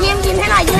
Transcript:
พิมพ์ยิ้มให้หน่อยยืน